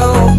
you.